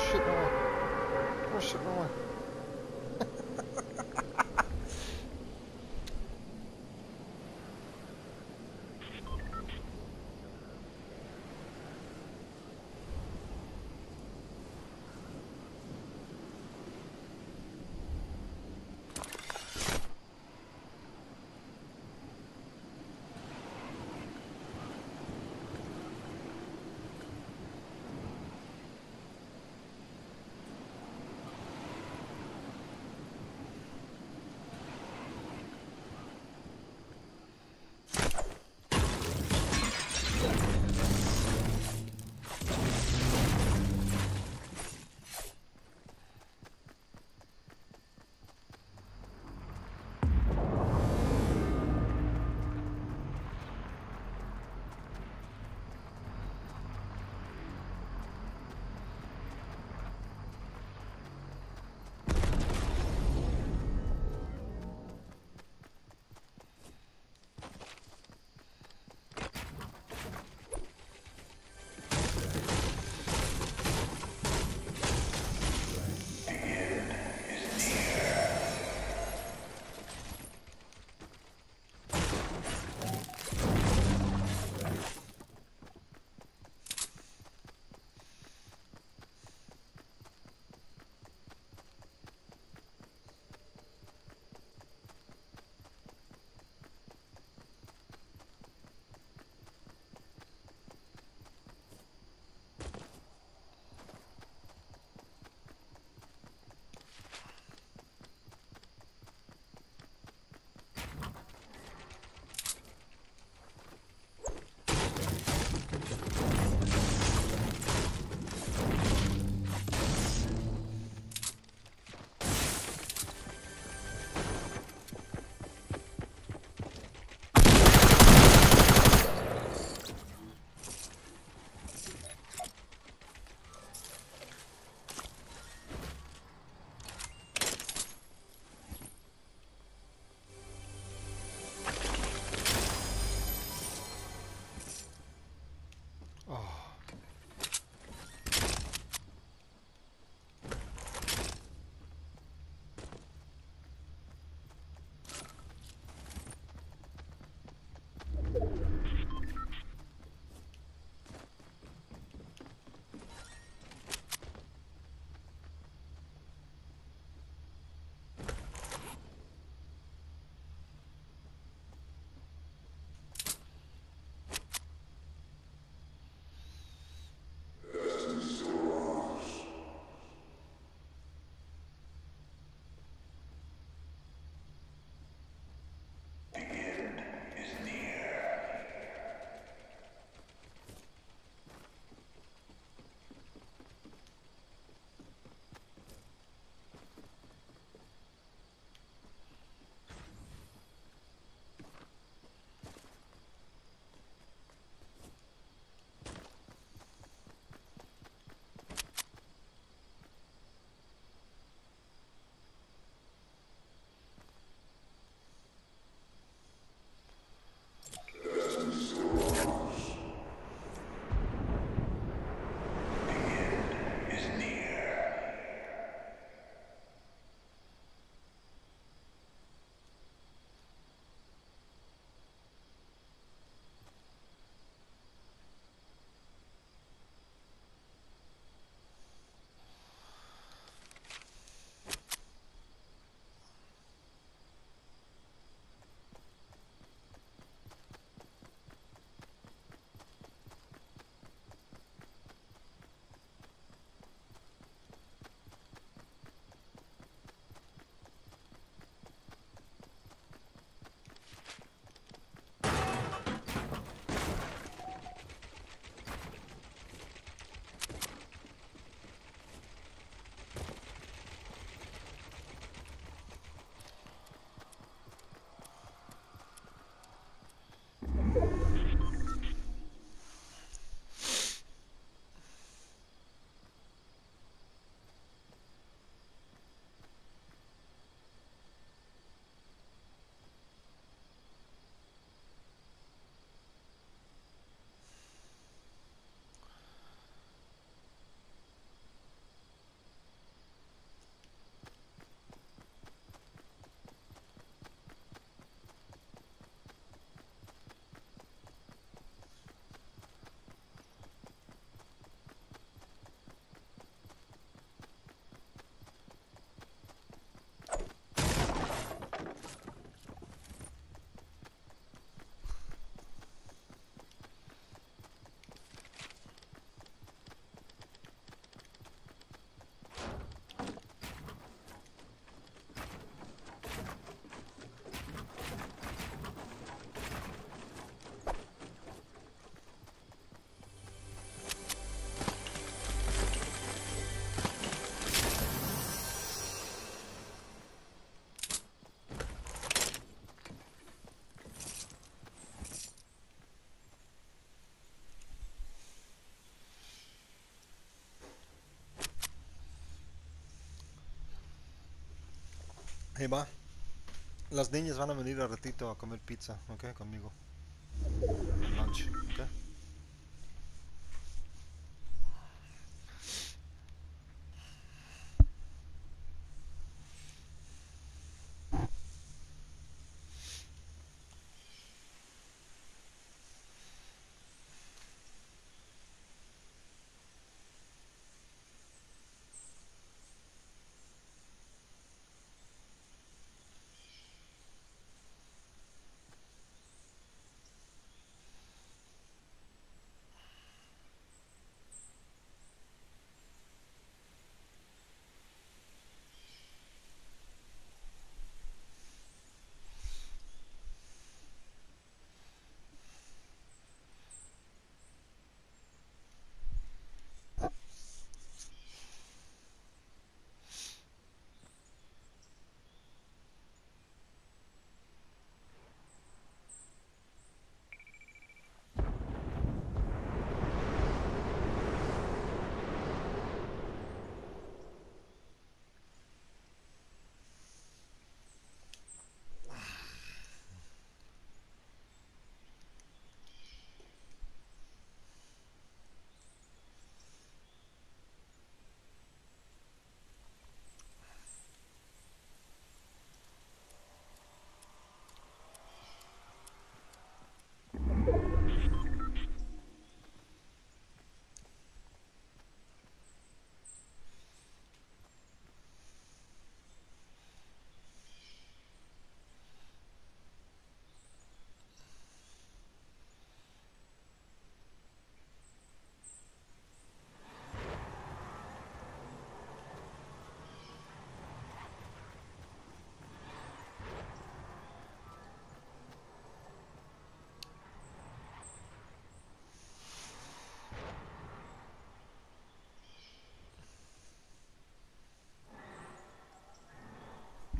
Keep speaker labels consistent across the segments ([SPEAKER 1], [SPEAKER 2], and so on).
[SPEAKER 1] shit, Ahí va. Las niñas van a venir a ratito a comer pizza, ¿ok? Conmigo. Lunch, ¿ok?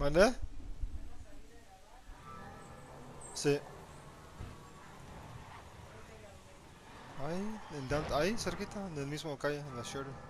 [SPEAKER 1] ¿Mande? Sí. Ahí, en ahí, cerquita, en el mismo calle, en la Sheridan.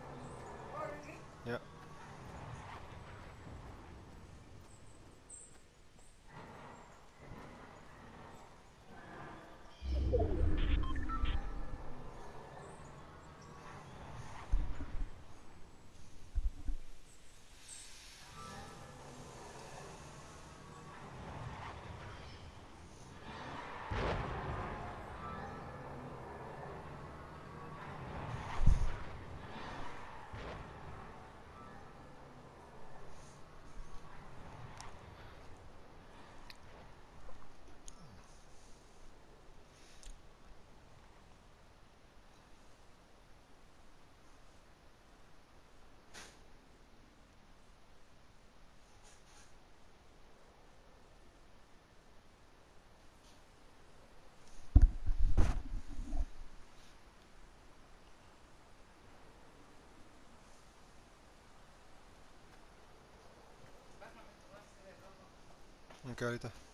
[SPEAKER 1] Ok,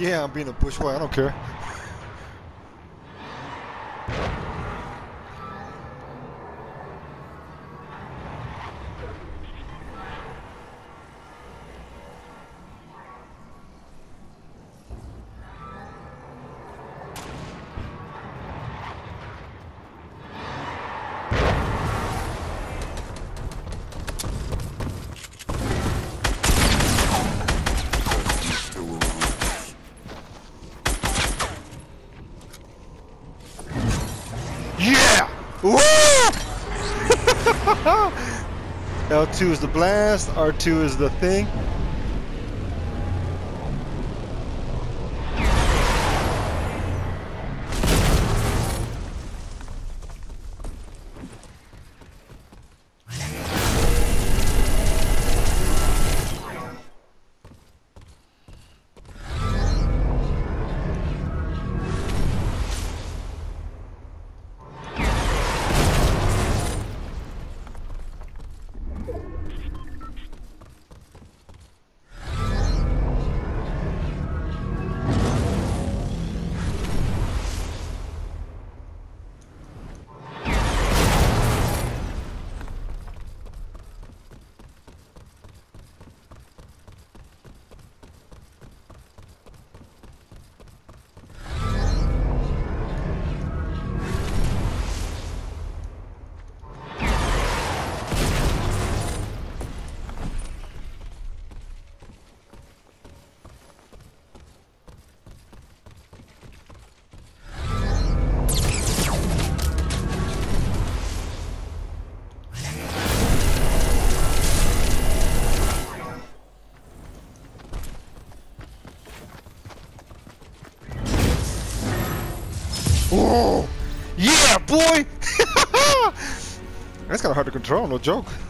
[SPEAKER 1] Yeah, I'm being a bushwhack. I don't care. L2 is the blast, R2 is the thing. No joke.